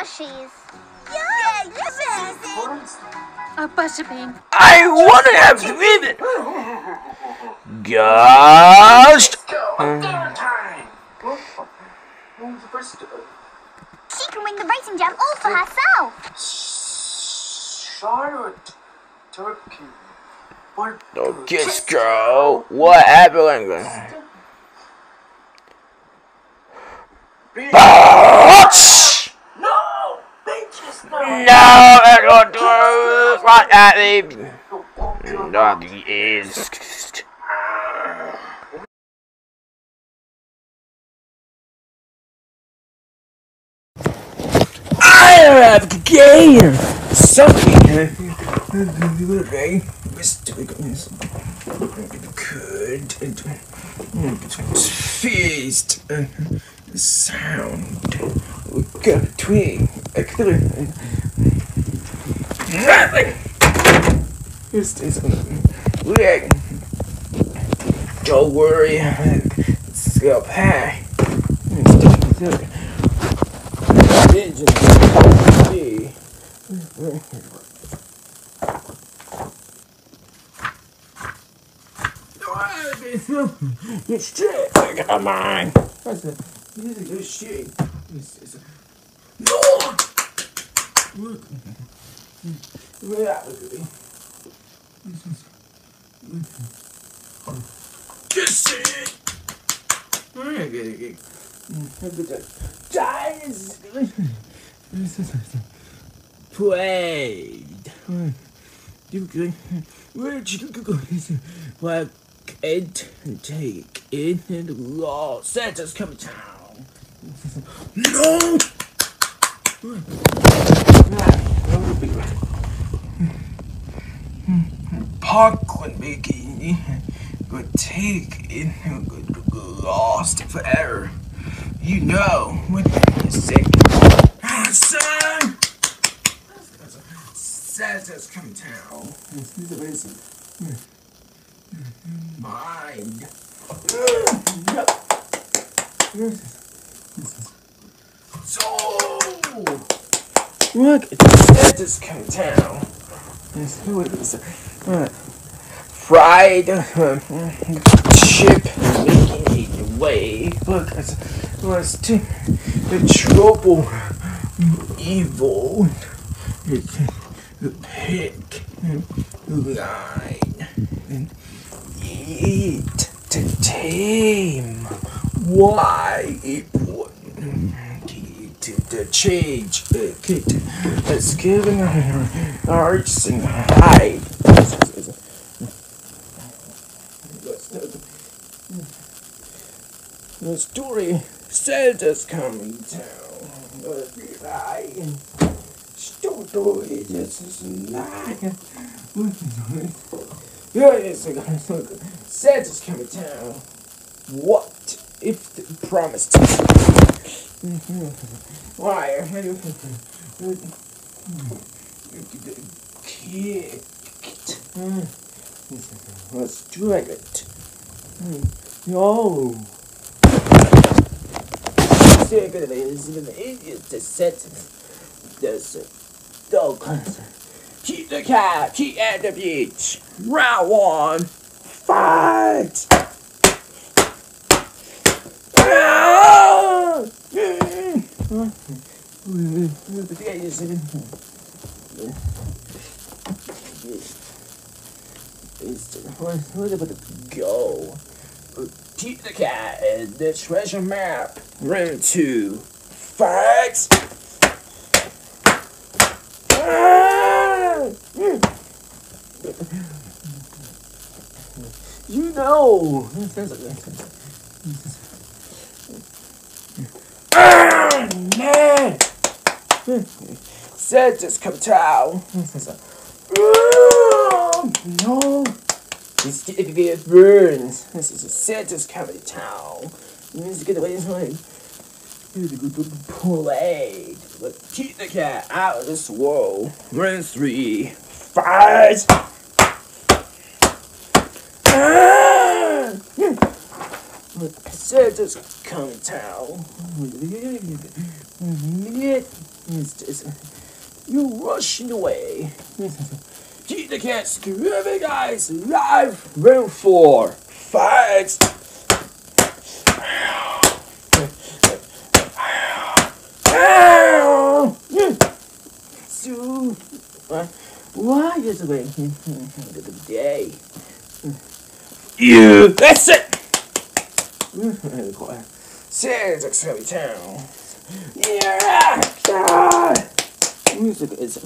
plushies. Yeah, yes, A butterbean. I wanna have to leave it. Gosh. She can win the racing jam all for herself. Charlotte Turkey. What? Oh, kiss girl. What happened? Bitch! No! Bitches, no! No, I don't that. baby. Doggy is. I have to gain something. Feast uh, sound. We got a twig. A killer. Nothing. This is leg. Don't worry. It's up high. It's shit. Come on. That's a, this is good shit. This is no. Reality. Kiss it. I'm get it. Giants. Played. Go? Like it take it the law Santa's coming town. No! Parkland bikini would take get lost forever. You know what you say. Ah, son! Santa's coming town. Mind. So, look, Santa's coming town. Yes, what is it? What? Fried uh, chip making it away. Look, it's, it's too, the trouble, evil, it's the pick, line, and eat to tame. Why to the change a kid that's given arts and hide. The story Santa's coming town. But I story this is not. Yes, Santa's coming town. What if the promised? Why? Kicked. Let's drag it. No. Is an idiot to set this dog. Pete the cat, keep at the beach. Round one. Fight! Ah! Where did it go? Pete the cat and the treasure map. Round two. Fight! Ah! You know. Ah, man! Santa's come town. Oh, no. This it burns. This is a Santa's coming to this way. You need to go to play. Let's Pete the cat out of this world. Round three. Fight! Ah! Santa's coming to town. It's just, you're rushing away. Pete the cat screaming guys live round four. Fight! So, uh, why is it good day? You, that's it! Like Sammy Town. Yeah! Music is.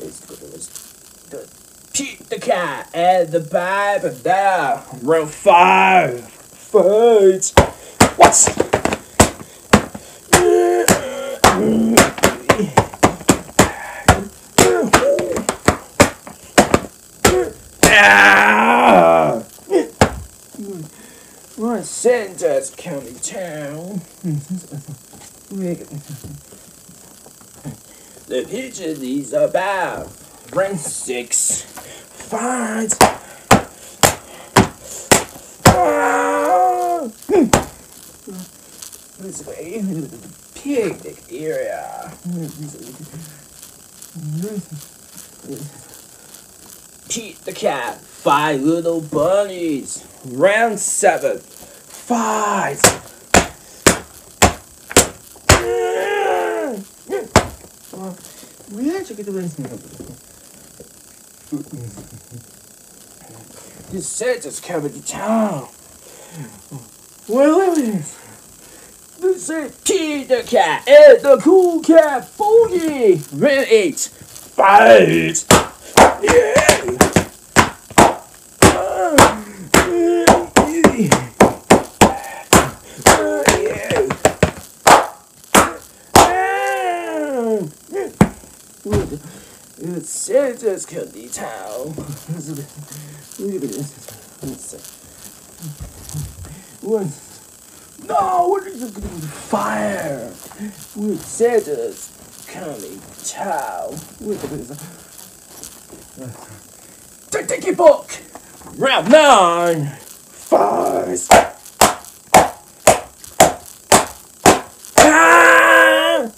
It's good. It's good. Pete the cat and the vibe and there. Round five. Fight. What? Ah! What Santa's county town? the picture these about six. Fight! Ah! This way, the picnic area. Pete the cat, five little bunnies. Round seven. Fight! We actually get the This set is covered the town. Well, it is. This is Pete the cat and the cool cat Boogie. Round eight. Fight! Yeah! Santa's candy town. Look at this. What? No, what is it? Fire! With Santa's candy town. Look at this. Take book! Round nine! Five! Ah!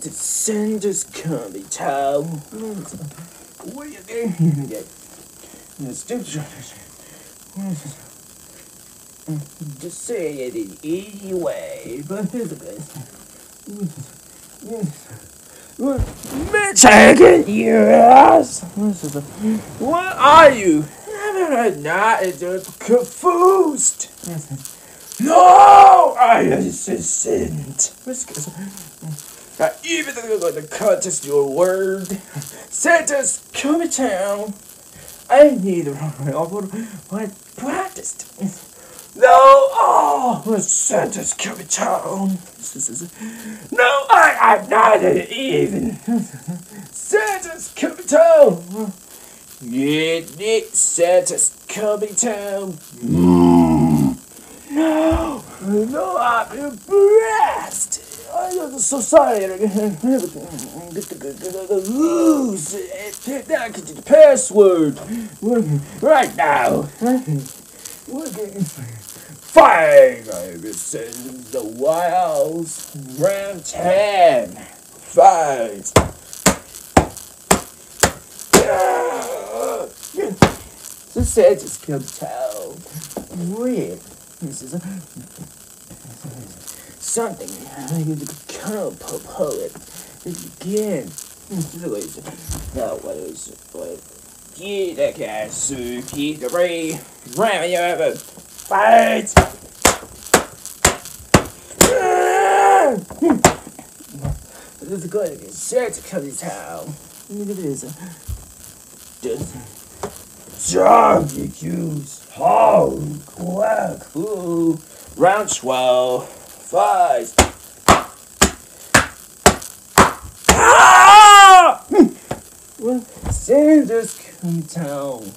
The Santa's candy town. What are you doing? Yes, just say it in any way, but here's the best. Taking your ass. What are you? I'm Not confused. No, I insistent. Uh, even though the contest your word, Santa's coming town. I need my practiced. No, oh, Santa's coming town. No, I, I'm not even. Santa's coming town. Yeah, Nick, Santa's coming town. No, no, I'm impressed. I know the society. Lose it. That could be the password. Right now. Five. I in the wilds. Round ten. Five. The Santa's come town. Weird. This is a something I need to become a poet again. That was what get the ray ram you ever fight. This is going to get set to come to town. Look at this. Job accused. Oh, quack. Ooh. Round 12. Five. Ah! Well, Santa's come town.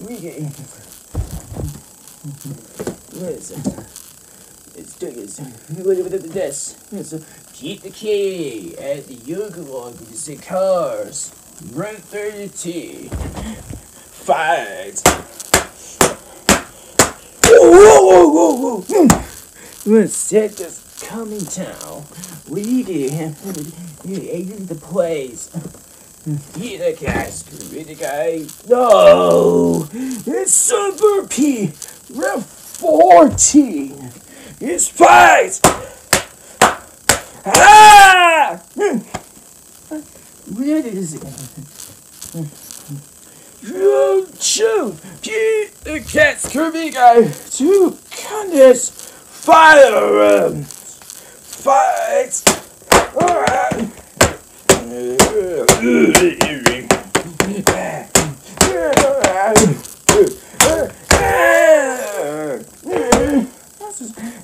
We get in. What is it? It's. Look at this. It's keep the key at the yoga log with the cars. Run 30. Fight. Whoa, whoa, whoa, whoa. When Santa's coming town. We get the place. Cat, Scooby the guy. No! It's Super P! We're 14! It's fight! Ah! Where is it? You choose Pete the cat, Scooby guy, to Candace firearms. Fight! Alright!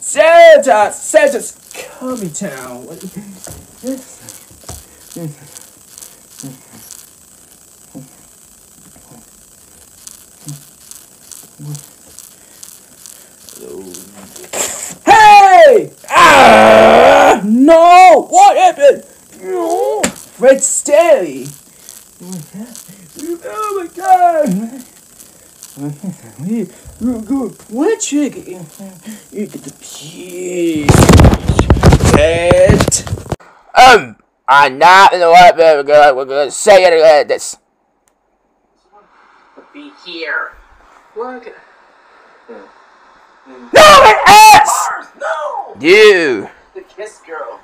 Santa! Santa's coming town. Hey! Ah! No! What happened? No! Fred Stanley! Oh my god! We, we're. What chicken? You get the piece. Ted. Um, I'm not in the what we're gonna, we're gonna say it like this. Be here. Look at. No, my ass! Mars, no! You! The kiss girl.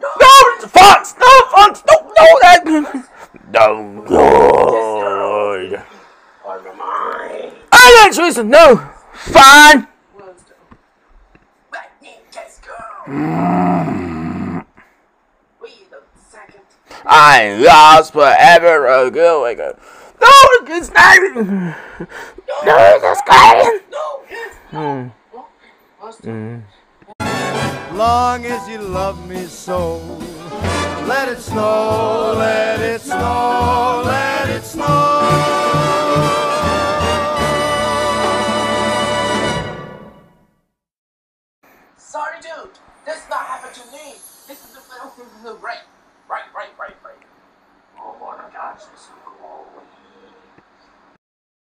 No, Fox! No, Fox! No, no, that. No, Lord. My mind. I got choose no. Fine. Lightning kiss girl. Mm. Wait a second. I'm lost forever ago. No, it's not. No, it's crying. No, no. Hmm. long as you love me so. Let it snow, let it snow, let it snow.